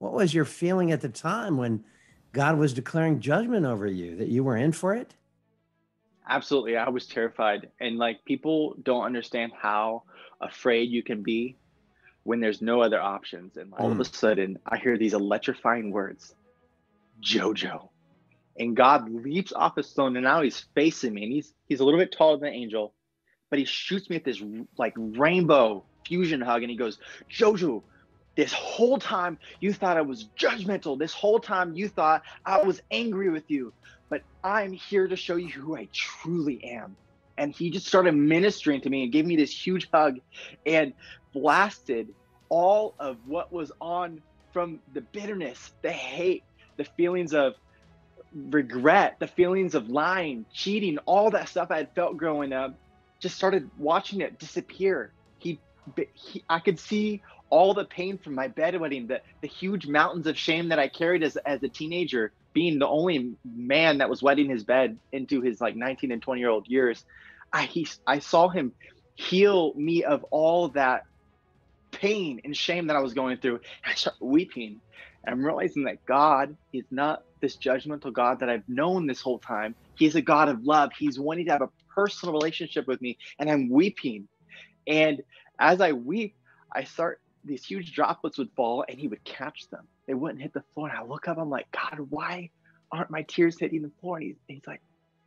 what was your feeling at the time when God was declaring judgment over you that you were in for it? Absolutely. I was terrified. And like people don't understand how afraid you can be when there's no other options. And all mm. of a sudden, I hear these electrifying words Jojo. And God leaps off his throne, and now he's facing me. And he's he's a little bit taller than the angel, but he shoots me at this like rainbow fusion hug, and he goes, Jojo, this whole time you thought I was judgmental. This whole time you thought I was angry with you. But I'm here to show you who I truly am. And he just started ministering to me and gave me this huge hug and blasted all of what was on from the bitterness, the hate, the feelings of regret, the feelings of lying, cheating, all that stuff I had felt growing up, just started watching it disappear. He, he I could see all the pain from my bedwetting, the, the huge mountains of shame that I carried as, as a teenager, being the only man that was wetting his bed into his like 19 and 20 year old years. I, he, I saw him heal me of all that pain and shame that I was going through. I started weeping. And I'm realizing that God is not this judgmental God that I've known this whole time. He's a God of love. He's wanting to have a personal relationship with me. And I'm weeping. And as I weep, I start these huge droplets would fall and he would catch them. They wouldn't hit the floor. And I look up, I'm like, God, why aren't my tears hitting the floor? And he's, he's like,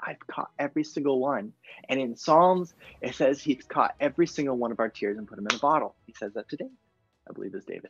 I've caught every single one. And in Psalms, it says he's caught every single one of our tears and put them in a bottle. He says that today. I believe is David.